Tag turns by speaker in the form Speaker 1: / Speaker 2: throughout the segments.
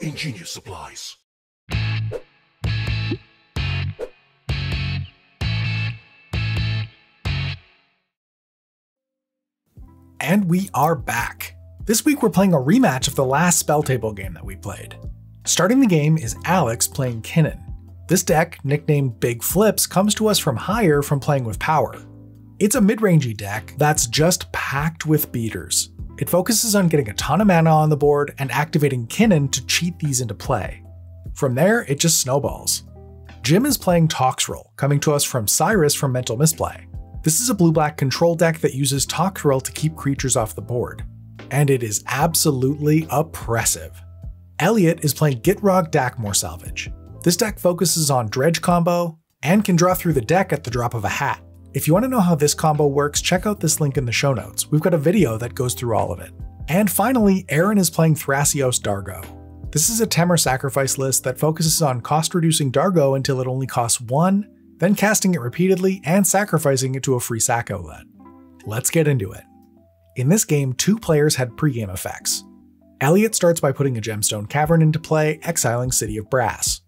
Speaker 1: Ingenious supplies.
Speaker 2: And we are back. This week we're playing a rematch of the last spell table game that we played. Starting the game is Alex playing Kinnan. This deck, nicknamed Big Flips, comes to us from higher from playing with power. It's a mid-rangey deck that's just packed with beaters. It focuses on getting a ton of mana on the board and activating Kinnan to cheat these into play. From there, it just snowballs. Jim is playing Toxrill, coming to us from Cyrus from Mental Misplay. This is a blue-black control deck that uses Toxrill to keep creatures off the board. And it is absolutely oppressive. Eliot is playing Gitrog Dakmor Salvage. This deck focuses on Dredge combo and can draw through the deck at the drop of a hat. If you want to know how this combo works, check out this link in the show notes. We've got a video that goes through all of it. And finally, Aaron is playing Thrasios Dargo. This is a Temur sacrifice list that focuses on cost reducing Dargo until it only costs 1, then casting it repeatedly and sacrificing it to a free sack outlet. Let's get into it. In this game, two players had pregame effects. Eliot starts by putting a Gemstone Cavern into play, exiling City of Brass.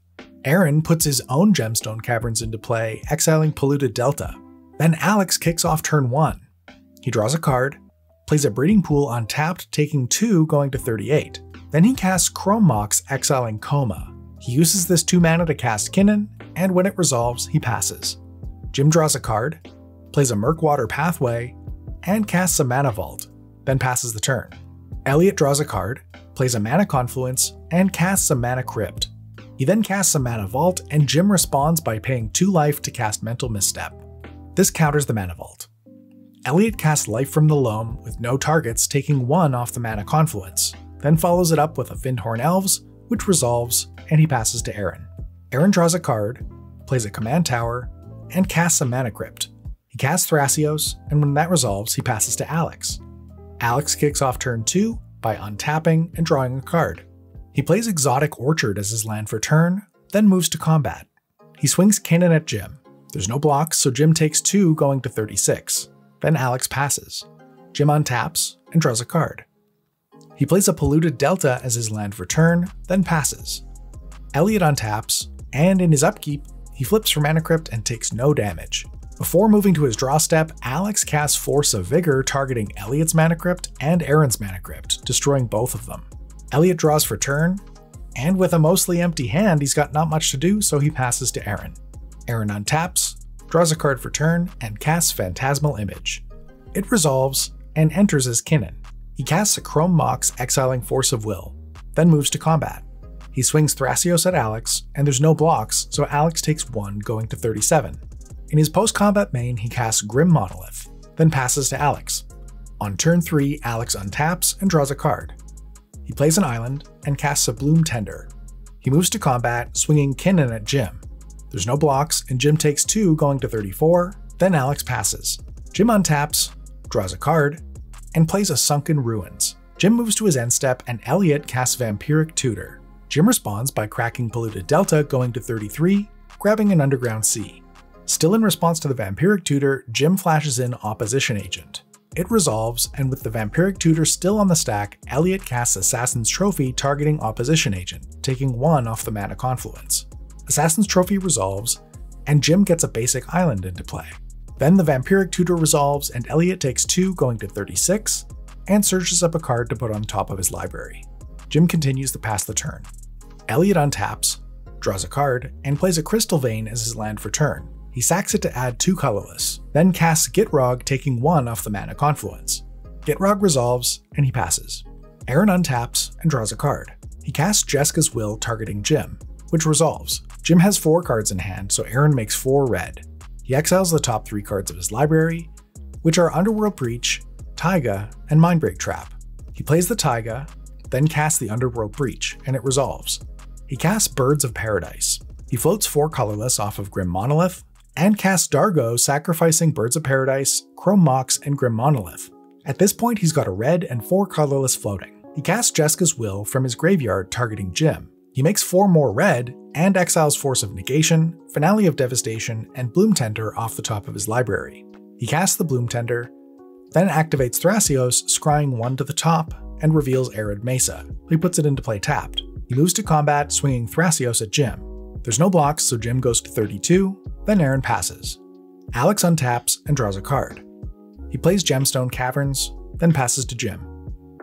Speaker 2: Aaron puts his own Gemstone Caverns into play, exiling Polluted Delta. Then Alex kicks off turn 1. He draws a card, plays a Breeding Pool untapped, taking 2, going to 38. Then he casts Chrome Mox, exiling Koma. He uses this 2 mana to cast Kinnan, and when it resolves, he passes. Jim draws a card, plays a Murkwater Pathway, and casts a Mana Vault, then passes the turn. Eliot draws a card, plays a Mana Confluence, and casts a Mana Crypt. He then casts a Mana Vault, and Jim responds by paying 2 life to cast Mental Misstep. This counters the Mana Vault. Eliot casts Life from the Loam with no targets, taking 1 off the Mana Confluence, then follows it up with a Fyndhorn Elves, which resolves, and he passes to Aaron. Aaron draws a card, plays a Command Tower, and casts a Mana Crypt. He casts Thrasios, and when that resolves, he passes to Alex. Alex kicks off turn 2 by untapping and drawing a card. He plays Exotic Orchard as his land for turn, then moves to combat. He swings Kinnan at Jim. There's no blocks, so Jim takes 2 going to 36. Then Alex passes. Jim untaps and draws a card. He plays a Polluted Delta as his land for turn, then passes. Eliot untaps, and in his upkeep, he flips for Mana Crypt and takes no damage. Before moving to his draw step, Alex casts Force of Vigor targeting Eliot's Mana Crypt and Aaron's Mana Crypt, destroying both of them. Eliot draws for turn, and with a mostly empty hand, he's got not much to do, so he passes to Aaron. Aaron untaps, draws a card for turn, and casts Phantasmal Image. It resolves and enters as Kinnan. He casts a Chrome Mox, exiling Force of Will, then moves to combat. He swings Thrasios at Alex, and there's no blocks, so Alex takes 1 going to 37. In his post-combat main, he casts Grim Monolith, then passes to Alex. On turn 3, Alex untaps and draws a card. He plays an island and casts a Bloom Tender. He moves to combat, swinging Kinnan at Jim. There's no blocks, and Jim takes 2 going to 34, then Alex passes. Jim untaps, draws a card, and plays a Sunken Ruins. Jim moves to his end step, and Eliot casts Vampiric Tutor. Jim responds by cracking Polluted Delta going to 33, grabbing an Underground Sea. Still in response to the Vampiric Tutor, Jim flashes in Opposition Agent. It resolves, and with the Vampiric Tutor still on the stack, Eliot casts Assassin's Trophy targeting Opposition Agent, taking 1 off the Mana Confluence. Assassin's Trophy resolves, and Jim gets a basic island into play. Then the Vampiric Tutor resolves, and Eliot takes 2 going to 36, and searches up a card to put on top of his library. Jim continues to pass the turn. Eliot untaps, draws a card, and plays a Crystal Vein as his land for turn. He sacks it to add 2 colorless, then casts Gitrog taking 1 off the mana confluence. Gitrog resolves, and he passes. Aaron untaps and draws a card. He casts Jessica's Will targeting Jim, which resolves. Jim has 4 cards in hand, so Aaron makes 4 red. He exiles the top 3 cards of his library, which are Underworld Breach, Taiga, and Mindbreak Trap. He plays the Taiga, then casts the Underworld Breach, and it resolves. He casts Birds of Paradise. He floats 4 colorless off of Grim Monolith, and casts Dargo, sacrificing Birds of Paradise, Chrome Mox, and Grim Monolith. At this point, he's got a red and 4 colorless floating. He casts Jessica's Will from his graveyard, targeting Jim. He makes 4 more red, and exiles Force of Negation, Finale of Devastation, and Bloom Tender off the top of his library. He casts the Bloom Tender, then activates Thrasios, scrying 1 to the top, and reveals Arid Mesa. He puts it into play tapped. He moves to combat, swinging Thrasios at Jim. There's no blocks, so Jim goes to 32, then Aaron passes. Alex untaps and draws a card. He plays Gemstone Caverns, then passes to Jim.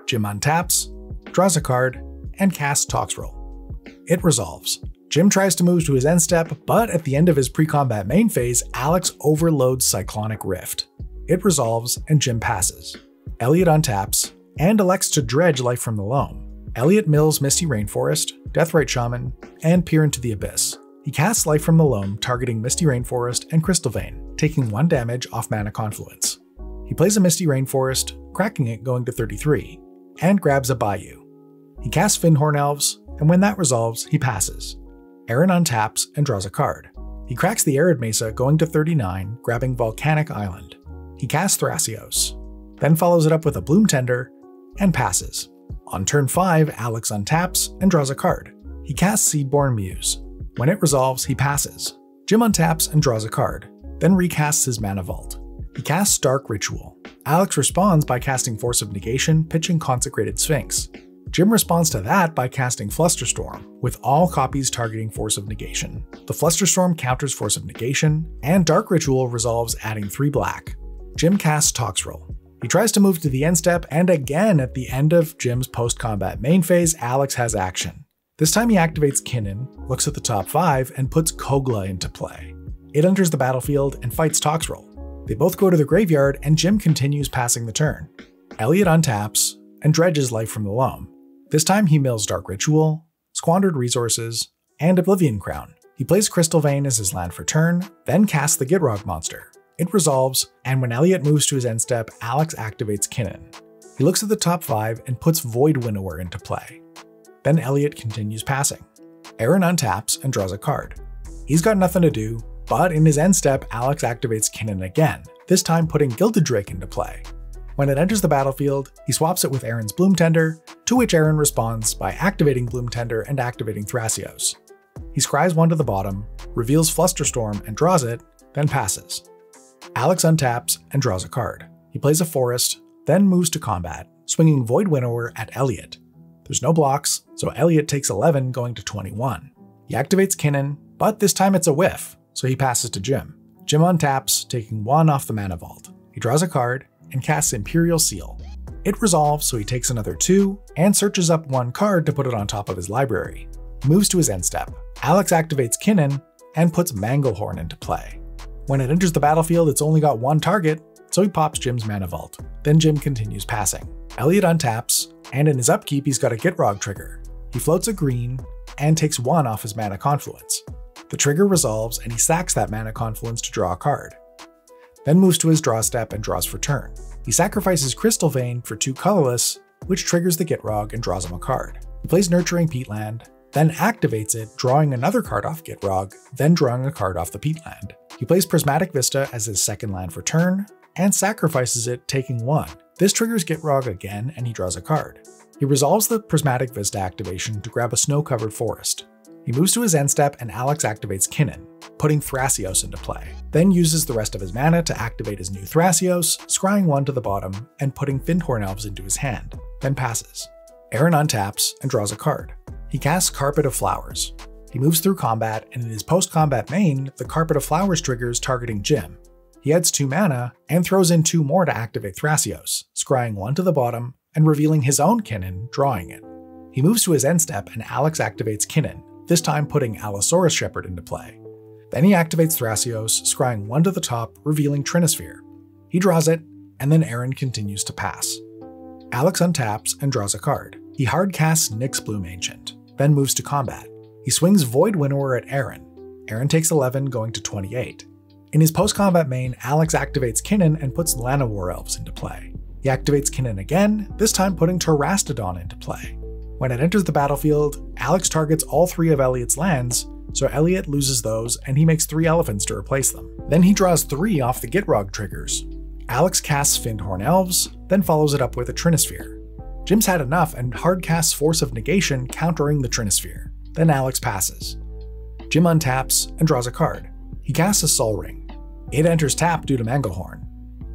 Speaker 2: Jim untaps, draws a card, and casts Toxrill. It resolves. Jim tries to move to his end step, but at the end of his pre-combat main phase, Alex overloads Cyclonic Rift. It resolves, and Jim passes. Eliot untaps, and elects to dredge life from the loam. Eliot mills Misty Rainforest, Deathrite Shaman, and peer into the abyss. He casts Life from the Loam, targeting Misty Rainforest and Crystal Vein, taking 1 damage off Mana Confluence. He plays a Misty Rainforest, cracking it going to 33, and grabs a Bayou. He casts Fyndhorn Elves, and when that resolves, he passes. Aaron untaps and draws a card. He cracks the Arid Mesa going to 39, grabbing Volcanic Island. He casts Thrasios, then follows it up with a Bloom Tender, and passes. On turn 5, Alex untaps and draws a card. He casts Seedborn Muse, when it resolves, he passes. Jim untaps and draws a card, then recasts his mana vault. He casts Dark Ritual. Alex responds by casting Force of Negation, pitching Consecrated Sphinx. Jim responds to that by casting Flusterstorm, with all copies targeting Force of Negation. The Flusterstorm counters Force of Negation, and Dark Ritual resolves adding 3 black. Jim casts Toxrill. He tries to move to the end step, and again at the end of Jim's post-combat main phase, Alex has action. This time he activates Kinnan, looks at the top 5, and puts Kogla into play. It enters the battlefield and fights Toxrill. They both go to the graveyard, and Jim continues passing the turn. Eliot untaps and dredges life from the loam. This time he mills Dark Ritual, Squandered Resources, and Oblivion Crown. He plays Crystal Vein as his land for turn, then casts the Gitrog monster. It resolves, and when Eliot moves to his end step, Alex activates Kinnan. He looks at the top 5 and puts Void Winnower into play. Then Eliot continues passing. Aaron untaps and draws a card. He's got nothing to do, but in his end step, Alex activates Kinnan again, this time putting Gilded Drake into play. When it enters the battlefield, he swaps it with Aaron's Bloom Tender, to which Aaron responds by activating Bloom Tender and activating Thrasios. He scries one to the bottom, reveals Flusterstorm and draws it, then passes. Alex untaps and draws a card. He plays a forest, then moves to combat, swinging Void Winnower at Eliot, there's no blocks, so Eliot takes 11 going to 21. He activates Kinnan, but this time it's a whiff, so he passes to Jim. Jim untaps, taking 1 off the mana vault. He draws a card and casts Imperial Seal. It resolves, so he takes another 2 and searches up one card to put it on top of his library. Moves to his end step. Alex activates Kinnan and puts Manglehorn into play. When it enters the battlefield, it's only got one target, so he pops Jim's mana vault. Then Jim continues passing. Eliot untaps, and in his upkeep he's got a Gitrog trigger. He floats a green, and takes one off his mana confluence. The trigger resolves, and he sacks that mana confluence to draw a card. Then moves to his draw step and draws for turn. He sacrifices Crystal Vein for two colorless, which triggers the Gitrog and draws him a card. He plays Nurturing Peatland, then activates it, drawing another card off Gitrog, then drawing a card off the Peatland. He plays Prismatic Vista as his second land for turn, and sacrifices it, taking one. This triggers Gitrog again, and he draws a card. He resolves the Prismatic Vista activation to grab a snow-covered forest. He moves to his end step and Alex activates Kinnan, putting Thrasios into play, then uses the rest of his mana to activate his new Thrasios, scrying one to the bottom and putting Fyndhorn Elves into his hand, then passes. Aaron untaps and draws a card. He casts Carpet of Flowers. He moves through combat, and in his post-combat main, the Carpet of Flowers triggers targeting Jim, he adds 2 mana and throws in 2 more to activate Thrasios, scrying one to the bottom and revealing his own Kinnan, drawing it. He moves to his end step and Alex activates Kinnan, this time putting Allosaurus Shepherd into play. Then he activates Thrasios, scrying one to the top, revealing Trinisphere. He draws it, and then Aaron continues to pass. Alex untaps and draws a card. He hard casts Nyxbloom Ancient, then moves to combat. He swings Void Winnower at Aaron. Aaron takes 11, going to 28. In his post-combat main, Alex activates Kinnan and puts Llanowar Elves into play. He activates Kinnan again, this time putting Terastodon into play. When it enters the battlefield, Alex targets all three of Eliot's lands, so Eliot loses those and he makes three elephants to replace them. Then he draws three off the Gitrog triggers. Alex casts Fyndhorn Elves, then follows it up with a Trinisphere. Jim's had enough and hard casts Force of Negation, countering the Trinisphere. Then Alex passes. Jim untaps and draws a card. He casts a Sol Ring. It enters tap due to Manglehorn.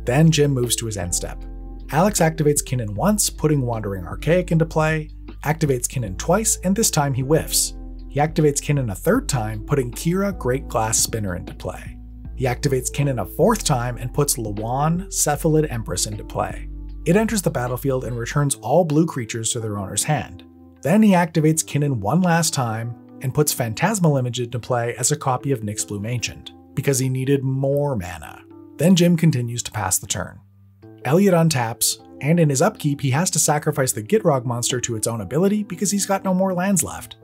Speaker 2: Then Jim moves to his end step. Alex activates Kinnan once, putting Wandering Archaic into play, activates Kinnan twice, and this time he whiffs. He activates Kinnan a third time, putting Kira Great Glass Spinner into play. He activates Kinnan a fourth time and puts Llawan Cephalid Empress into play. It enters the battlefield and returns all blue creatures to their owner's hand. Then he activates Kinnan one last time and puts Phantasmal Image into play as a copy of Nyxbloom Ancient, because he needed more mana. Then Jim continues to pass the turn. Eliot untaps, and in his upkeep, he has to sacrifice the Gitrog monster to its own ability because he's got no more lands left.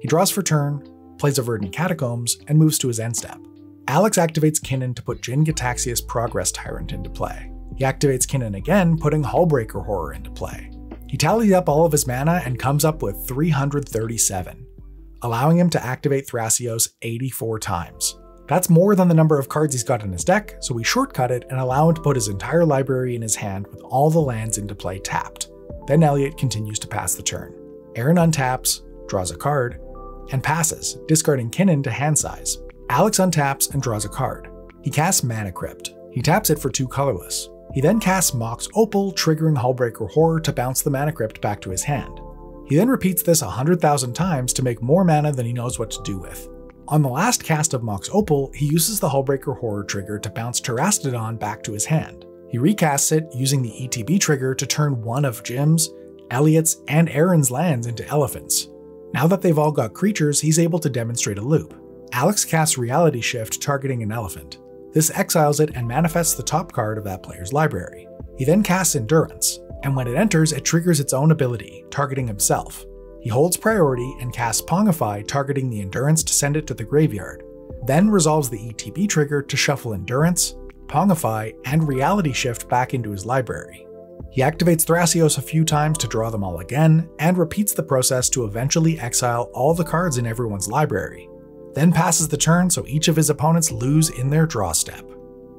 Speaker 2: He draws for turn, plays a Verdant Catacombs, and moves to his end step. Alex activates Kinnan to put Jin-Gitaxias Progress Tyrant into play. He activates Kinnan again, putting Hullbreaker Horror into play. He tallies up all of his mana and comes up with 337, allowing him to activate Thrasios 84 times. That's more than the number of cards he's got in his deck, so we shortcut it and allow him to put his entire library in his hand with all the lands into play tapped. Then Eliot continues to pass the turn. Aaron untaps, draws a card, and passes, discarding Kinnan to hand size. Alex untaps and draws a card. He casts Mana Crypt. He taps it for two colorless. He then casts Mox Opal, triggering Hullbreaker Horror to bounce the Mana Crypt back to his hand. He then repeats this 100,000 times to make more mana than he knows what to do with. On the last cast of Mox Opal, he uses the Hullbreaker Horror trigger to bounce Terastodon back to his hand. He recasts it using the ETB trigger to turn one of Jim's, Eliot's, and Aaron's lands into elephants. Now that they've all got creatures, he's able to demonstrate a loop. Alex casts Reality Shift targeting an elephant. This exiles it and manifests the top card of that player's library. He then casts Endurance, and when it enters, it triggers its own ability, targeting himself. He holds priority and casts Pongify, targeting the Endurance to send it to the graveyard, then resolves the ETB trigger to shuffle Endurance, Pongify, and Reality Shift back into his library. He activates Thrasios a few times to draw them all again, and repeats the process to eventually exile all the cards in everyone's library, then passes the turn so each of his opponents lose in their draw step.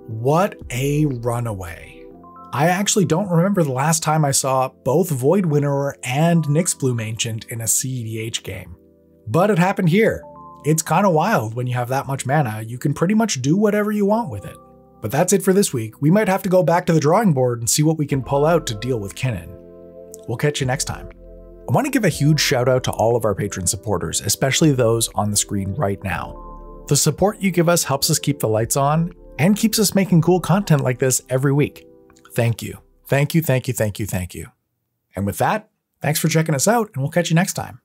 Speaker 2: What a runaway. I actually don't remember the last time I saw both Void Winnower and Nyxbloom Ancient in a CEDH game. But it happened here. It's kinda wild when you have that much mana, you can pretty much do whatever you want with it. But that's it for this week. We might have to go back to the drawing board and see what we can pull out to deal with Kinnan. We'll catch you next time. I want to give a huge shout out to all of our Patreon supporters, especially those on the screen right now. The support you give us helps us keep the lights on and keeps us making cool content like this every week. Thank you. Thank you, thank you, thank you, thank you. And with that, thanks for checking us out, and we'll catch you next time.